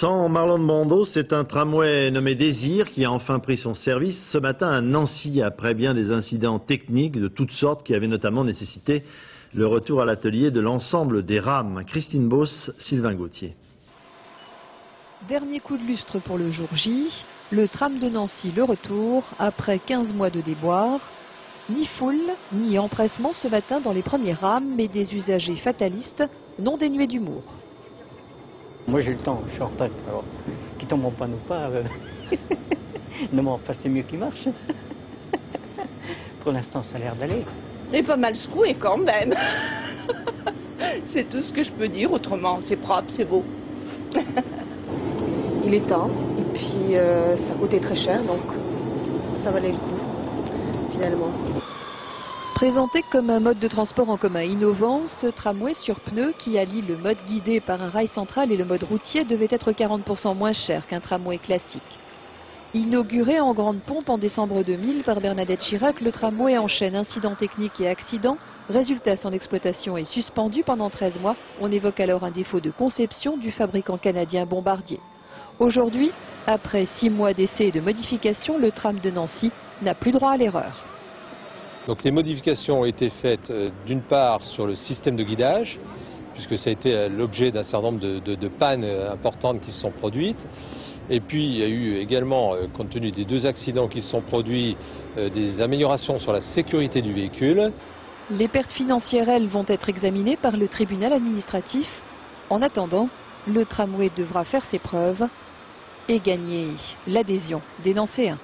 Sans Marlon Bando, c'est un tramway nommé Désir qui a enfin pris son service ce matin à Nancy après bien des incidents techniques de toutes sortes qui avaient notamment nécessité le retour à l'atelier de l'ensemble des rames. Christine Boss, Sylvain Gauthier. Dernier coup de lustre pour le jour J, le tram de Nancy le retour après 15 mois de déboire. Ni foule, ni empressement ce matin dans les premières rames, mais des usagers fatalistes non dénués d'humour. Moi j'ai le temps, je suis en retraite. Alors, qui tombe en panne ou pas, euh, non mais enfin c'est mieux qu'il marche. Pour l'instant ça a l'air d'aller. Et pas mal secoué quand même. c'est tout ce que je peux dire, autrement c'est propre, c'est beau. Il est temps, et puis euh, ça coûtait très cher, donc ça valait le coup, finalement. Présenté comme un mode de transport en commun innovant, ce tramway sur pneus qui allie le mode guidé par un rail central et le mode routier devait être 40% moins cher qu'un tramway classique. Inauguré en grande pompe en décembre 2000 par Bernadette Chirac, le tramway enchaîne incidents techniques et accidents. Résultat, son exploitation est suspendue pendant 13 mois. On évoque alors un défaut de conception du fabricant canadien Bombardier. Aujourd'hui, après six mois d'essais et de modifications, le tram de Nancy n'a plus droit à l'erreur. Donc les modifications ont été faites euh, d'une part sur le système de guidage, puisque ça a été euh, l'objet d'un certain nombre de, pannes euh, importantes qui se sont produites. Et puis il y a eu également, compte tenu des deux accidents qui se sont produits, des améliorations sur la sécurité du véhicule. Les pertes financières, elles, vont être examinées par le tribunal administratif. En attendant, le tramway devra faire ses preuves et gagner l'adhésion des Nancéens.